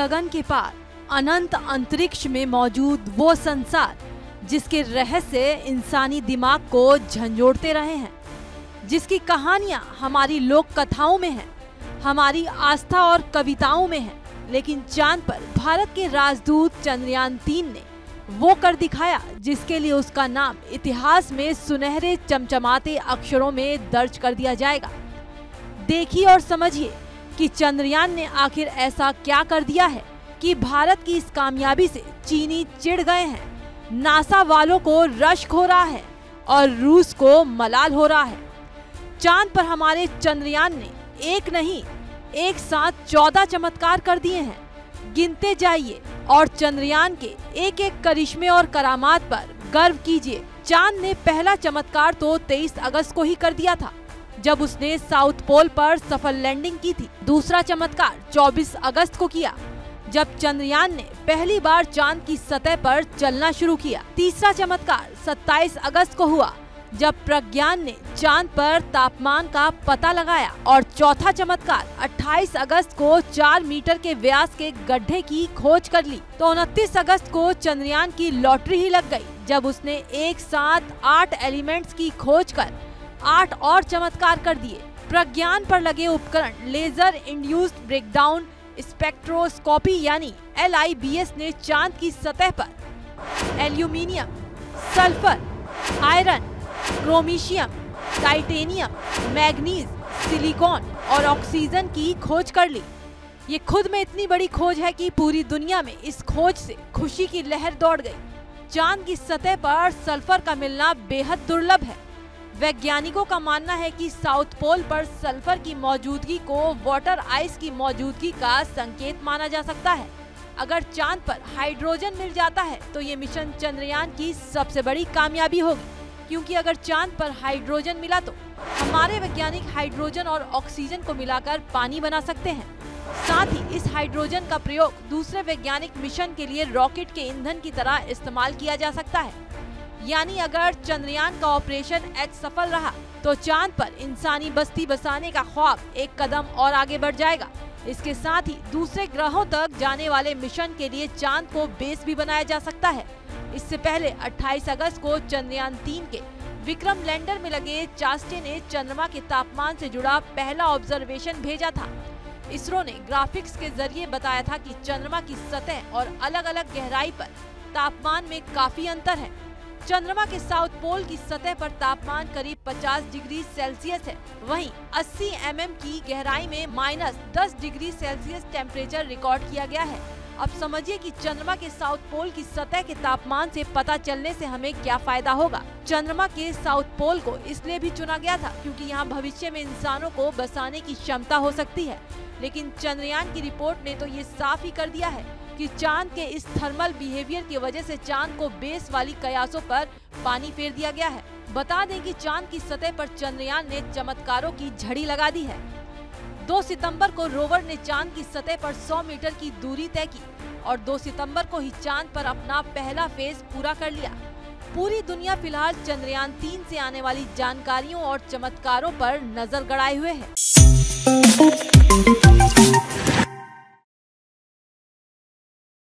गगन के पार अनंत अंतरिक्ष में मौजूद वो संसार जिसके रहस्य इंसानी दिमाग को झंझोड़ते रहे हैं जिसकी कहानियाँ हमारी लोक कथाओं में हैं, हमारी आस्था और कविताओं में हैं, लेकिन चाँद पर भारत के राजदूत चंद्रयान तीन ने वो कर दिखाया जिसके लिए उसका नाम इतिहास में सुनहरे चमचमाते अक्षरों में दर्ज कर दिया जाएगा। देखिए और समझिए कि चंद्रयान ने आखिर ऐसा क्या कर दिया है कि भारत की इस कामयाबी से चीनी चिढ़ गए हैं? नासा वालों को रश्क हो रहा है और रूस को मलाल हो रहा है। चाँद पर हमारे चंद्रयान ने एक नहीं, एक साथ चौदह चमत्कार कर दिए हैं। गिनते जाइए और चंद्रयान के एक एक करिश्मे और करामात पर गर्व कीजिए। चाँद ने पहला चमत्कार तो 23 अगस्त को ही कर दिया था। जब उसने साउथ पोल पर सफल लैंडिंग की थी, दूसरा चमत्कार 24 अगस्त को किया, जब चंद्रयान ने पहली बार चाँद की सतह पर चलना शुरू किया। तीसरा चमत्कार 27 अगस्त को हुआ, जब प्रज्ञान ने चाँद पर तापमान का पता लगाया। और चौथा चमत्कार 28 अगस्त को 4 मीटर के व्यास के गड्ढे की खोज कर ली। तो 29 अगस्त को चंद्रयान की लॉटरी ही लग गई, जब उसने एक साथ आठ एलिमेंट्स की खोज कर आठ और चमत्कार कर दिए। प्रज्ञान पर लगे उपकरण, लेजर इंड्यूस्ड ब्रेकडाउन स्पेक्ट्रोस्कोपी यानी एलआईबीएस ने चाँद की सतह पर। एल्यूमिनियम सल्फ़र आयरन क्रोमीशियम टाइटेनियम मैग्नीज सिलिकॉन और ऑक्सीजन की खोज कर ली। ये खुद में इतनी बड़ी खोज है कि पूरी दुनिया में इस खोज से खुशी की लहर दौड़ गई। चाँद की सतह पर सल्फ़र का मिलना बेहद दुर्लभ है। वैज्ञानिकों का मानना है कि साउथ पोल पर सल्फ़र की मौजूदगी को वाटर आइस की मौजूदगी का संकेत माना जा सकता है। अगर चाँद पर हाइड्रोजन मिल जाता है तो ये मिशन चंद्रयान की सबसे बड़ी कामयाबी होगी। क्योंकि अगर चाँद पर हाइड्रोजन मिला तो हमारे वैज्ञानिक हाइड्रोजन और ऑक्सीजन को मिलाकर पानी बना सकते हैं। साथ ही इस हाइड्रोजन का प्रयोग दूसरे वैज्ञानिक मिशन के लिए रॉकेट के ईंधन की तरह इस्तेमाल किया जा सकता है। यानी अगर चंद्रयान का ऑपरेशन एच सफल रहा तो चाँद पर इंसानी बस्ती बसाने का ख्वाब एक कदम और आगे बढ़ जाएगा। इसके साथ ही दूसरे ग्रहों तक जाने वाले मिशन के लिए चाँद को बेस भी बनाया जा सकता है। इससे पहले 28 अगस्त को चंद्रयान तीन के विक्रम लैंडर में लगे चास्टे ने चंद्रमा के तापमान से जुड़ा पहला ऑब्जर्वेशन भेजा था। इसरो ने ग्राफिक्स के ज़रिए बताया था कि चंद्रमा की सतह और अलग अलग गहराई पर तापमान में काफ़ी अंतर है। चंद्रमा के साउथ पोल की सतह पर तापमान करीब 50 डिग्री सेल्सियस है। वहीं 80 एम mm की गहराई में माइनस दस डिग्री सेल्सियस टेम्परेचर रिकॉर्ड किया गया है। अब समझिए कि चंद्रमा के साउथ पोल की सतह के तापमान से पता चलने से हमें क्या फ़ायदा होगा। चंद्रमा के साउथ पोल को इसलिए भी चुना गया था क्योंकि यहाँ भविष्य में इंसानों को बसाने की क्षमता हो सकती है। लेकिन चंद्रयान की रिपोर्ट ने तो ये साफ़ ही कर दिया है। कि चाँद के इस थर्मल बिहेवियर की वजह से चाँद को बेस वाली कयासों पर पानी फेर दिया गया है। बता दें कि चाँद की सतह पर चंद्रयान ने चमत्कारों की झड़ी लगा दी है। 2 सितंबर को रोवर ने चाँद की सतह पर 100 मीटर की दूरी तय की और 2 सितंबर को ही चाँद पर अपना पहला फ़ेज़ पूरा कर लिया। पूरी दुनिया फ़िलहाल चंद्रयान तीन से आने वाली जानकारियों और चमत्कारों पर नज़र गड़ाए हुए है।